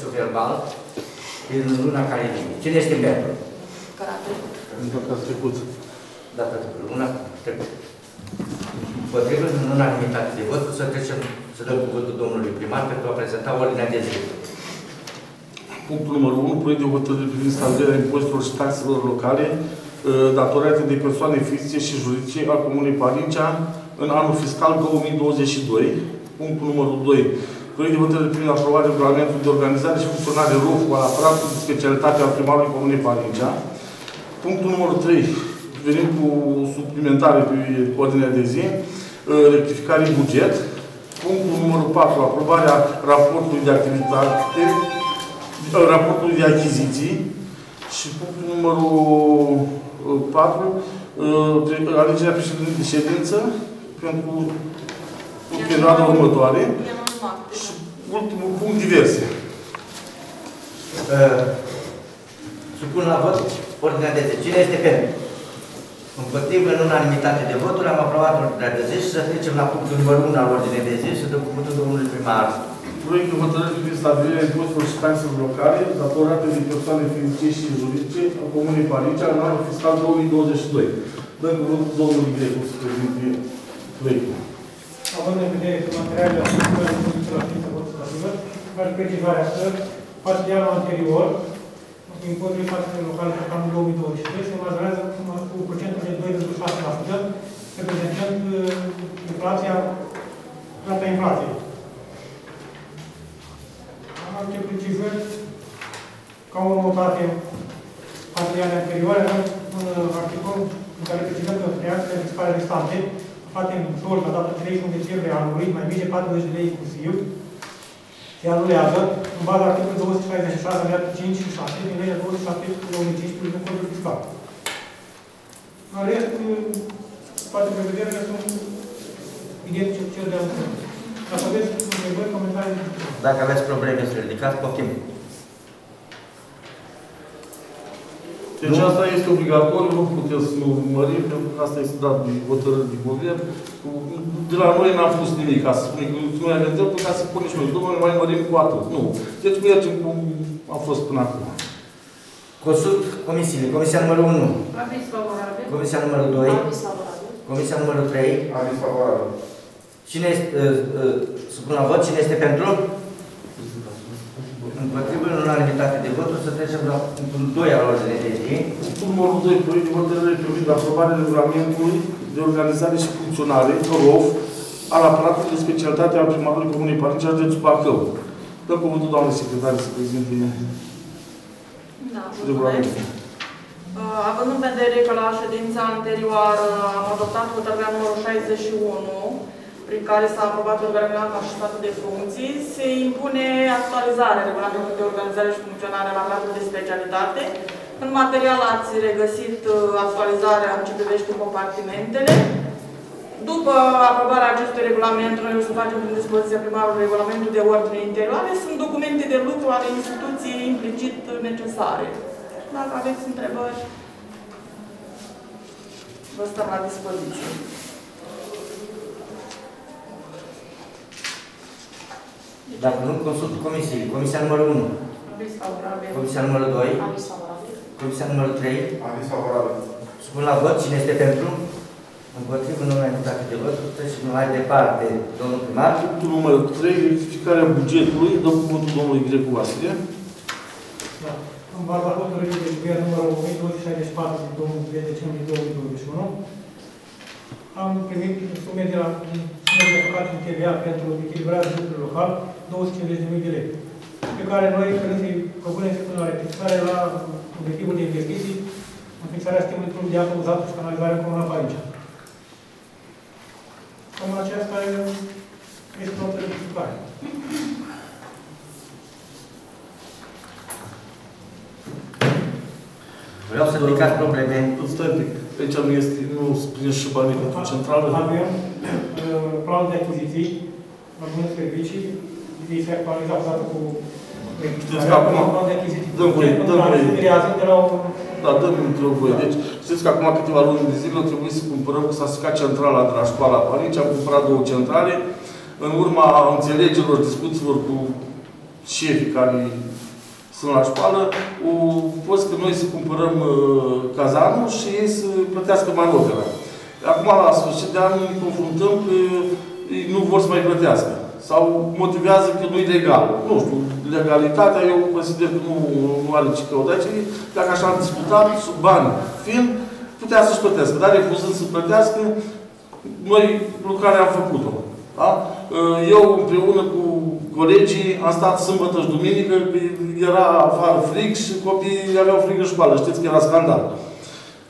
Supunem la vot procesul verbal din luna care vine. Cine este pentru? Care a trecut. Pentru că a trecut. Data luna trecută. Potrivă în unanimitate de vot, să trecem să dăm cuvântul domnului primar pentru a prezenta ordinea de zi. Punctul numărul 1. Proiect de hotărâre privind stabilirea impozitelor și taxelor locale uh, datorate de persoane fizice și juridice a Comunei Parincea în anul fiscal 2022. Punctul numărul 2. Proiect de hotărâre privind aprobarea regulamentului de organizare și funcționare ROF al aparatului de specialitate al primarului Comunei Parincea. Punctul numărul 3. Venim cu suplimentare pe ordinea de zi. uh, Rectificare în buget. Punctul numărul 4. Aprobarea raportului de activitate raportul de achiziții și punctul numărul 4, alegerea președintelui de ședință pentru perioada următoare și ultimul punct diverse. Uh, Supun la vot ordinea de zi. Cine este pentru? Împotrivă, în unanimitate de voturi, am aprobat ordinea de zi și să trecem la punctul numărul 1 al ordinei de zi și să dăm cuvântul domnului primar. Proiect de hotărâre privind stabilirea impozitelor și taxelor locale datorate de persoane fizice și juridice a Comunei Parincea în anul fiscal 2022. Dăm cuvântul domnului Grecu să prezinte proiectul. Având în vedere că materialele asupra impozitelor ființă legislativă, fac precizarea că, față de anul anterior, impozitul taxele locale pe anul 2022 se majorează cu procentul de 2,6%, reprezentând uh, inflația, rata inflației. Am alte precizări ca o notate față de anii anterioare, avem un uh, articol în care precizăm că reacțiile fiscale restante aflate în sol la data 31 decembrie anului, mai mici de 40 de lei inclusiv, se anulează în baza articolului 266, aliatul 5 și 6 din legea 27 2015 din codul fiscal. În rest, toate prevederile sunt identice cu cele de anul trecut. Dacă aveți întrebări, comentarii, Dacă aveți probleme să ridicați, poftim. Deci asta este obligatoriu, nu puteți să nu mărim, pentru că asta este dat de hotărâri de guvern. De la noi n-am pus nimic, ca să spunem că noi avem dreptul ca să punem și noi. Domnule, mai mărim cu atât. Nu. Deci mergem cum a fost până acum. Consult comisiile. Comisia numărul 1, Aviz favorabil. Comisia numărul 2, Aviz favorabil. Comisia numărul 3. Aviz favorabil. Cine este, uh, uh, supun la vot, cine este pentru? Împotrivă, în unanimitate de voturi, să trecem la punctul 2 al ordinei de zi. Punctul numărul 2, proiect de hotărâre privind aprobarea regulamentului de organizare și funcționare, ROF, al aparatului de specialitate al primarului Comunei Parincea, județul Bacău. Dă cuvântul doamnei secretar să prezinte Da, mulțumesc. regulamentul. Uh, Având în vedere că la ședința anterioară am adoptat hotărârea numărul 61, prin care s-a aprobat organigrama și statul de funcții, se impune actualizarea regulamentului de organizare și funcționare la gradul de specialitate. În material ați regăsit uh, actualizarea în ce privește compartimentele. După aprobarea acestui regulament, noi o să facem prin dispoziția primarului regulamentul de ordine interioare. Sunt documente de lucru ale instituției implicit necesare. Dacă aveți întrebări, vă stăm la dispoziție. Dacă nu, consult comisiile. Comisia numărul 1, Aviz favorabil. Comisia numărul 2, Aviz favorabil. Comisia numărul 3. Aviz favorabil. Supun la vot, cine este pentru? Împotrivă, în unanimitate de voturi, trecem mai departe. Domnul primar. Punctul numărul 3, rectificarea bugetului, dă cuvântul domnului Grecu Vasile. Da. În baza hotărârii de guvern numărul 1264 din 2 decembrie 2021, am primit sume de la sume de alocat în TVA pentru echilibrarea bugetului local, 250.000 de lei, pe care noi vrem să-i propunem să punem la rectificare la obiectivul de investiții în fixarea stimulului de apă uzată și canalizare în Comuna Parincea. Cam aceasta este o rectificare. Vreau să ridicați probleme. Stai un pic. Aici nu este, nu prins și banii pentru centrală. Avem uh, planul de achiziții, la servicii, este actualizat odată cu Știți că acum- planul de achiziții. Dăm voie, dăm voie. Se mirează de la o... Da, dă-mi într-o voie. Deci, știți că acum câteva luni de zile au trebuit să cumpărăm, că s-a secat centrala de la școala Parici, am cumpărat două centrale. În urma înțelegerilor, discuțiilor cu șefii care sunt la școală, o fost că noi să cumpărăm uh, cazanul și ei să plătească manopera. Acum, la sfârșit de an, ne confruntăm că ei nu vor să mai plătească. Sau motivează că nu e legal. Nu știu, legalitatea eu consider că nu, nu are ce căuta. Deci, dacă așa am discutat, sub bani fiind, putea să-și plătească. Dar refuzând să plătească, noi lucrarea am făcut-o. Da? Eu împreună cu colegii am stat sâmbătă și duminică, că era afară frig și copiii aveau frig în școală. Știți că era scandal.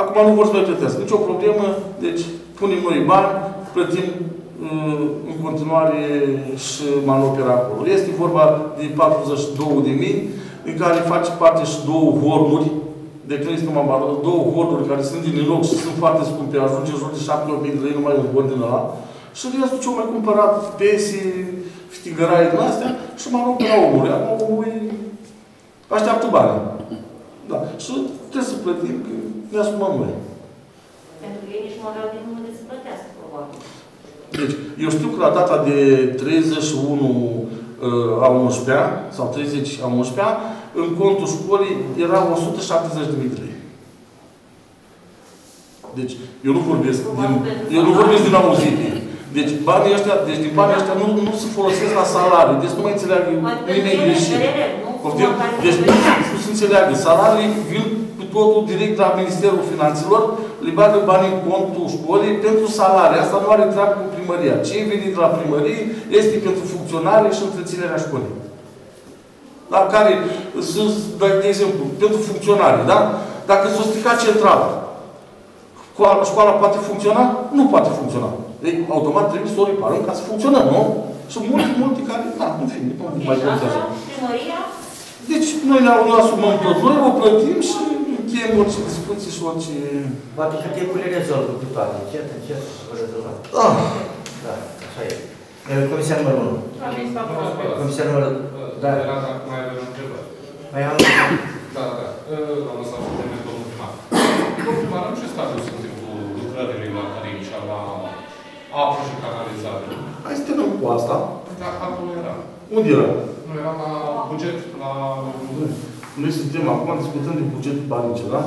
Acum nu vor să mai plătească. Nici o problemă. Deci punem noi bani, plătim uh, în continuare și manopera acolo. Este vorba de 42 de mii, din care face parte și două hornuri, de când este numai bani, două hornuri care sunt din inox și sunt foarte scumpe, ajunge în jur de 7 mii de lei numai un horn din ăla. Și restul ce-au mai cumpărat pesi, fitigărai din astea și manopera omului. Acum omul așteaptă bani. Da. Și trebuie să plătim, că ne asumăm noi. Pentru că ei nici nu aveau din unde să plătească, probabil. Deci, eu știu că la data de 31 uh, a 11 sau 30 a 11 în contul școlii era 170 de mii de lei. Deci, eu nu vorbesc din, eu nu vorbesc din auzite. Deci, banii ăștia, deci din banii ăștia nu, nu se folosesc la salarii. Deci nu mai înțeleagă nimeni greșit. Poftim? Deci nu, nu se înțeleagă. Salariile vin cu totul direct la Ministerul Finanțelor, le bagă bani în contul școlii pentru salarii. Asta nu are treabă cu primăria. Ce e venit la primărie este pentru funcționare și întreținerea școlii. La care, sunt, de exemplu, pentru funcționare, da? Dacă s-o stricat centrală, școala, școala poate funcționa? Nu poate funcționa. Deci, automat trebuie să o reparăm ca să funcționăm, nu? Și multe, multe care, da, în fine, nu mai contează. Primăria Deci, noi ne ne asumăm tot. Noi o plătim și încheiem orice discuții și orice... Poate că timpul le rezolvă cu toate. Încet, încet, o rezolvăm. Ah, Da, așa e. E, Comisia numărul 1. Aviz favorabil. Comisia numărul... Da. Era dacă mai avem întrebări. Mai am... Da, da. Am lăsat să termin domnul primar. Domnul primar, în ce stadiu suntem cu lucrările la Cărincea, la apă și canalizare? hai să terminăm cu asta. Dar acolo era. Unde era? Nu era la buget, la... Noi suntem acum discutând de bugetul banice, da?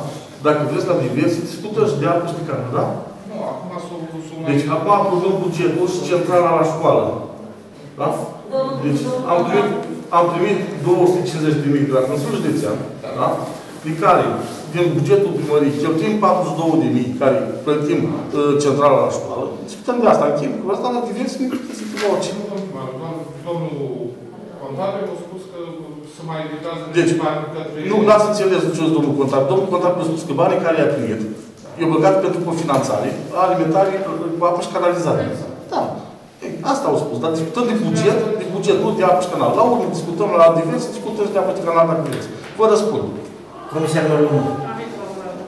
Dacă vreți la diverse, discutăm și de apă și de cană, da? Nu, acum s-o... s-o- Deci, acum aprobăm bugetul și centrala la școală. Da? Deci, am primit, am primit 250 de mii de la Consiliul Județean, da? Din care, din bugetul primăriei, cheltuim 42 de mii care plătim uh, centrala la școală. Discutăm de asta, în timp, cu asta la diverse, nu puteți să fie orice. Nu, domnul primar, doar domnul contabil a spus că se mai evitează Deci, bani către... Nu, n-ați înțeles ce a domnul contabil. Domnul contabil a spus că banii care i-a primit, i-a băgat pentru cofinanțare, alimentare, cu apă și canalizare. Da. Ei, Asta au spus, dar discutăm de buget, de buget, nu de apă și canal. La urmă discutăm la diverse, discutăm și de apă și canal dacă vreți. Vă răspund. Comisia numărul 1. Aviz favorabil.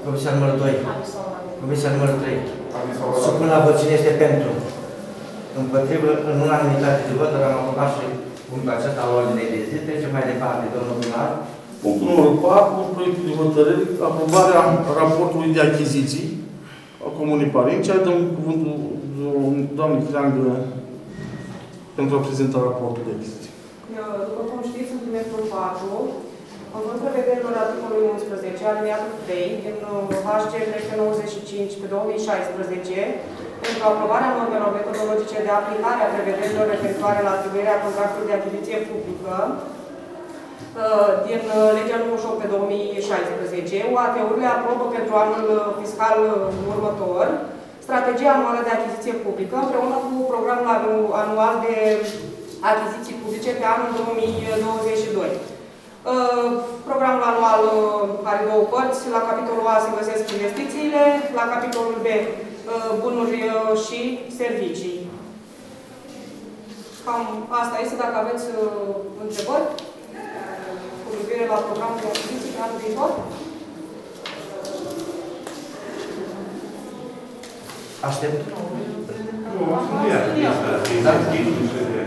Comisia numărul 2. Aviz favorabil. Comisia numărul 3. Aviz favorabil. Supun la vot cine este pentru. Împotrivă, în unanimitate de voturi, am aprobat și punctul acesta al ordinei de zi. Trecem mai departe, domnul primar. Punctul numărul 4, proiectul de hotărâre, aprobarea raportului de achiziții a Comunei Parincea. Dăm cuvântul doamnei Creangă pentru a prezenta raportul de achiziții. După cum știți, în trimestrul 4, conform prevederilor articolului 11, aliniatul 3, din HC 395 pe 2016, pentru aprobarea normelor metodologice de aplicare a prevederilor referitoare la atribuirea contractului de achiziție publică, uh, din uh, legea 98 pe 2016, UAT-urile aprobă pentru anul fiscal următor strategia anuală de achiziție publică împreună cu programul anu- anual de achiziții publice pe anul 2022. Uh, Programul anual uh, are două părți. La capitolul A se găsesc investițiile, la capitolul B uh, bunuri uh, și servicii. Cam asta este. Dacă aveți uh, întrebări cu privire la programul de achiziții pe anul viitor. Aștept. Nu, am studiat. Da?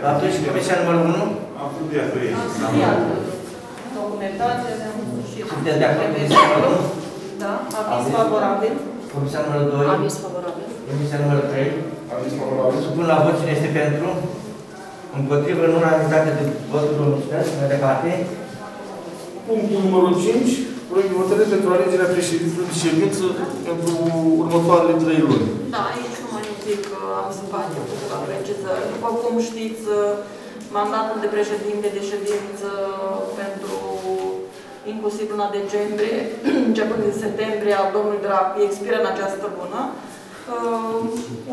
Da? Atunci, Comisia numărul 1. Am studiat pe ei. Am studiat documentația, ne-am și... Sunteți de acord? Comisia numărul 1. Da, aviz favorabil. Comisia numărul 2. Aviz favorabil. Comisia numărul 3. Aviz favorabil. Supun la vot cine este pentru. Împotrivă, în unanimitate de voturi, domnul Sfert, mai departe. Punctul numărul 5. Proiect de hotărâre pentru alegerea președintelui de ședință pentru următoarele trei luni. Da, aici numai un pic uh, am să fac eu câteva precizări. După cum știți, uh, mandatul de președinte de ședință pentru inclusiv luna decembrie, începând din septembrie, al domnului Dracu, expiră în această lună. Uh,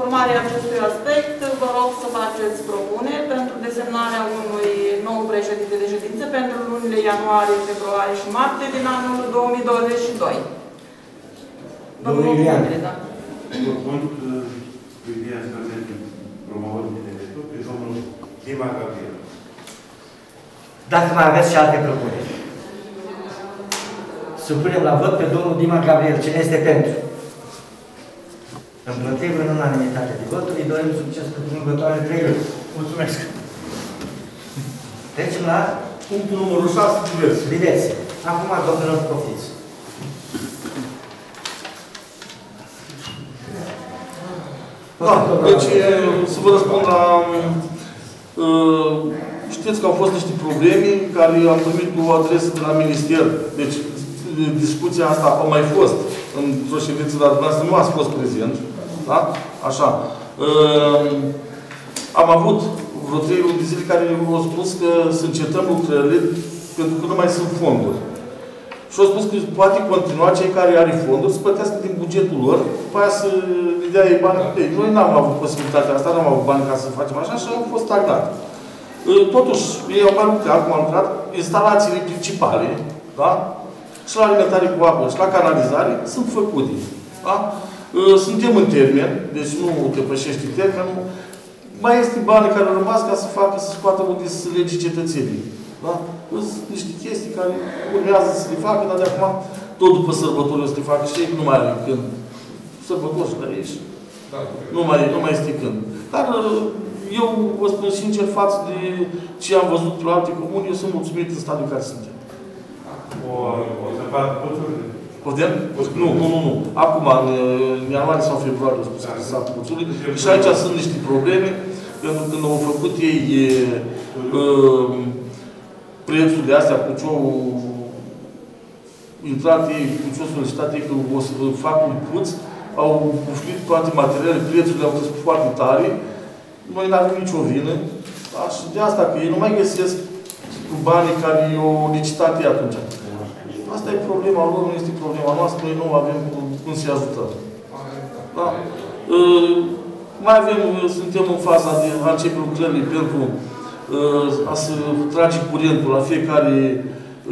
urmare acestui aspect, vă rog să faceți propuneri pentru desemnarea unui nou președinte de ședință pentru lunile ianuarie, februarie și martie din anul 2022. Domnul Iulian. Da. Propun cu ideea să mergem promovării de tot pe domnul Dima Gabriel. Dacă mai aveți și alte propuneri. Supunem la vot pe domnul Dima Gabriel. Cine este pentru? Împotrivă, în unanimitate de voturi, îi dorim succes pentru următoarele trei luni. Mulțumesc. Trecem la Punctul numărul 6. Diverse. diverse. Acum, domnilor, poftiți. Da, deci e, să vă răspund la... uh, Știți că au fost niște probleme care am primit o adresă de la minister. Deci discuția asta a mai fost într-o ședință, dar dumneavoastră nu ați fost prezent. Da? Așa. Uh, Am avut vreo trei luni de zile care au spus că să încetăm lucrările pentru că nu mai sunt fonduri. Și au spus că poate continua cei care are fonduri să plătească din bugetul lor, după aia să le dea ei bani pe ei. Noi n-am avut posibilitatea asta, n-am avut bani ca să facem așa și am fost stagnat. Totuși, ei au mai lucrat, cum am lucrat, instalațiile principale, da? Și la alimentare cu apă, și la canalizare, sunt făcute. Da? Suntem în termen, deci nu depășește termenul. Mai este bani care au rămas ca să facă, să scoată unde să lege cetățenii. Da? Sunt niște chestii care urmează să le facă, dar de acum, tot după sărbători o să le facă și ei nu mai are când. Sărbători și care ești. Da, Nu mai, nu mai este când. Dar eu vă spun sincer, față de ce am văzut la alte comuni, eu sunt mulțumit în stadiul în care suntem. O, o să fac puțurile. Putem? Nu, nu, nu, nu. Acum, în, în ianuarie sau februarie, au spus că s-a putut. Și aici sunt niște probleme, pentru că când au făcut ei e, uh, prețurile astea cu ce au intrat ei, cu ce au solicitat ei că o să fac un puț, au puflit toate materialele, prețurile au crescut foarte tare, noi nu avem nicio vină. Da? Și de asta că ei nu mai găsesc cu banii care i-au licitat ei atunci. Asta e problema lor, nu este problema noastră, noi nu avem cum, cum să-i ajutăm. Da? Uh, mai avem, uh, suntem în faza de a începe lucrările pentru uh, a se trage curentul la fiecare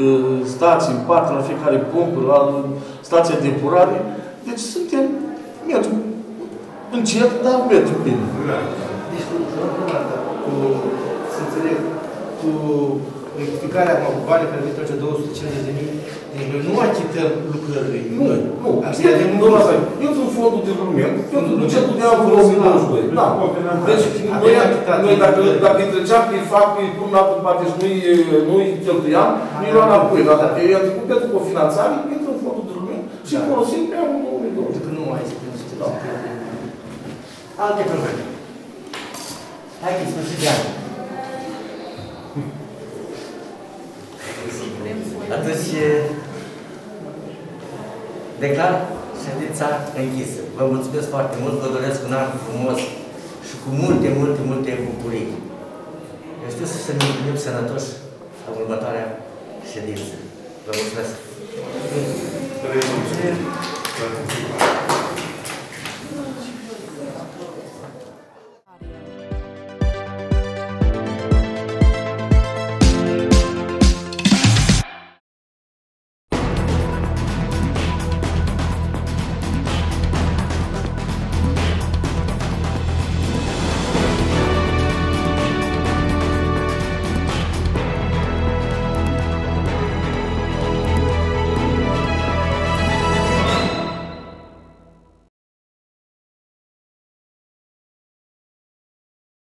uh, stație, în parte, la fiecare pompă, la stația de epurare. Deci suntem, mergem încet, dar mergem bine. Deci, domnul Marta, cu, să înțeleg, cu rectificarea acum, cu banii care vei trece 250 de mii, deci noi nu achităm lucrările. Nu, nu. Asta Este, avem un domnul Asta, eu sunt fondul de rugământ, pentru bugetul de anul 2022. Da. Deci, noi, noi dacă, dacă îi treceam pe fac, îi pun altă parte și nu-i, nu-i cheltuiam, nu-i luam înapoi. Dar dacă i-am trecut pentru cofinanțare, intră în fondul de rugământ și îl folosim pe anul 2022. Pentru că nu mai este cum să te Alte probleme. Haideți, sfârșit de an. Atunci declar ședința închisă. Vă mulțumesc foarte mult, vă doresc un an frumos și cu multe, multe, multe bucurii. Eu știu să ne întâlnim sănătoși la următoarea ședință. Vă mulțumesc! Thank.